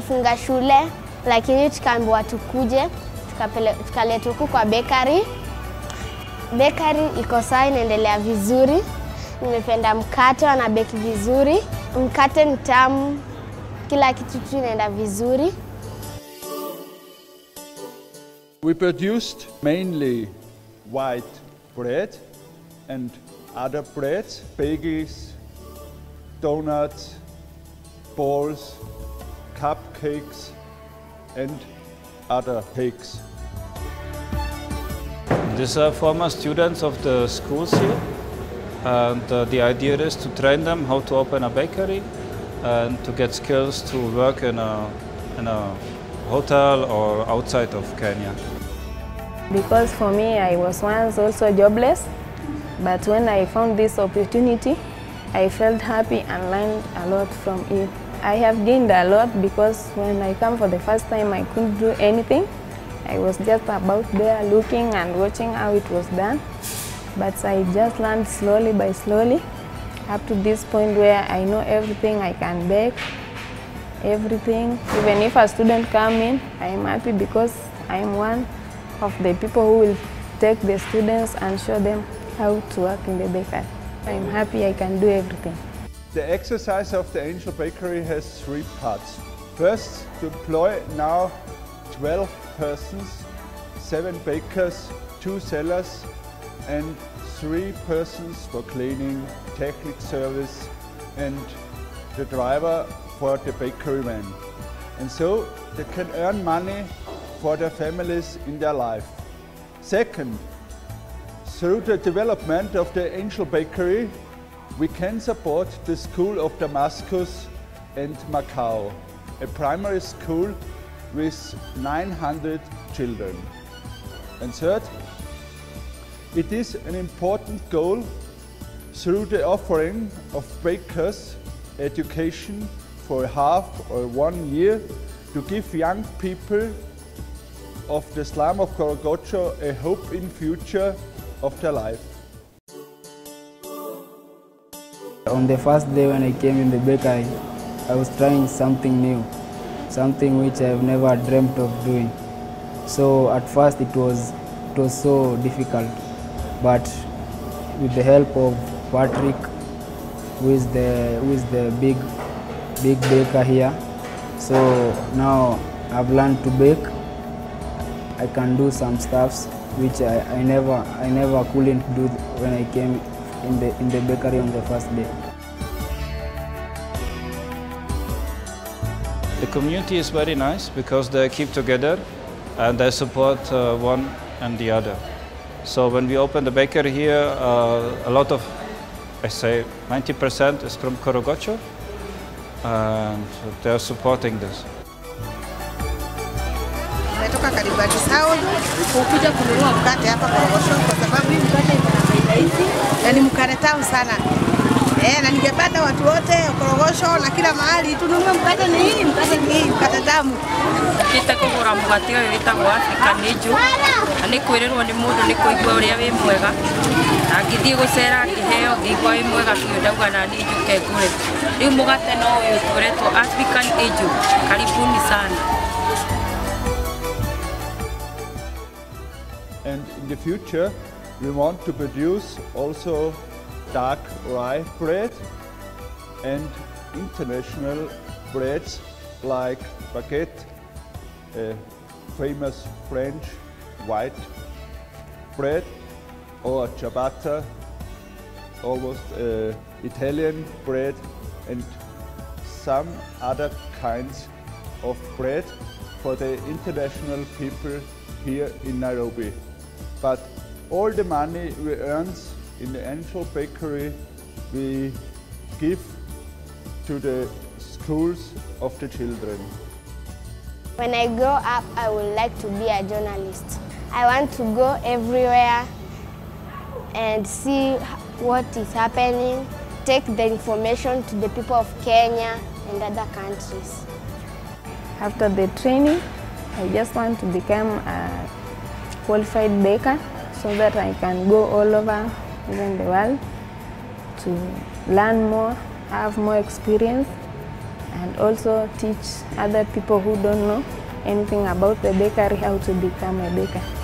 tumefunga shule, lakini tukaambiwa tukuje, tukaletwa huku kwa bekari bekari iko sawa, inaendelea vizuri. Nimependa mkate, wana beki vizuri, mkate ni tamu, kila kitu tu inaenda vizuri. We produced mainly white bread and other breads, bagels, donuts, balls, cupcakes and other cakes. These are former students of the schools here and uh, the idea is to train them how to open a bakery and to get skills to work in a, in a hotel or outside of Kenya. Because for me, I was once also jobless, but when I found this opportunity, I felt happy and learned a lot from it. I have gained a lot because when I come for the first time, I couldn't do anything. I was just about there looking and watching how it was done. But I just learned slowly by slowly up to this point where I know everything I can bake, everything. Even if a student come in, I am happy because I am one of the people who will take the students and show them how to work in the bakery. I'm happy I can do everything. The exercise of the Angel Bakery has three parts. First, to employ now 12 persons, 7 bakers, 2 sellers and 3 persons for cleaning, technical service and the driver for the bakery van. And so they can earn money for their families in their life. Second, through the development of the Angel Bakery, we can support the School of Damascus and Macau, a primary school with 900 children. And third, it is an important goal through the offering of bakers education for half or one year to give young people of the slum of Korogocho a hope in future of their life. On the first day when I came in the bakery, I was trying something new, something which I've never dreamt of doing. So at first it was, it was so difficult, but with the help of Patrick, who is the, who is the big, big baker here, so now I've learned to bake. I can do some stuffs which I, I never I never couldn't do when I came in the in the bakery on the first day. The community is very nice because they keep together and they support uh, one and the other. So when we open the bakery here, uh, a lot of, I say 90% is from Korogocho and they're supporting this. Nimetoka Karibati South kukuja kununua mkate hapa Korogocho kwa sababu hii mkate ni mkaretao sana. Eh, na ningepata watu wote korogosho na kila mahali tununue mkate ni hii mkate ni hii mkate tamu. Kite kugura mugate uyu witagwo Africa ni nju na ni kwirirwo ni mundu ni kuigua uria wi mwega. Na ngithii gucera ngiheo ngiigua wi mwega biu ndauga na ni njuke ngure riu mugate no uyu turetwo African Iju karibuni sana. And in the future, we want to produce also dark rye bread and international breads like baguette, a famous French white bread, or ciabatta, almost uh, Italian bread, and some other kinds of bread for the international people here in Nairobi. But all the money we earn in the Angel Bakery, we give to the schools of the children. When I grow up, I would like to be a journalist. I want to go everywhere and see what is happening, take the information to the people of Kenya and other countries. After the training, I just want to become a qualified baker so that I can go all over even the world to learn more, have more experience and also teach other people who don't know anything about the bakery how to become a baker.